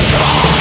Stop!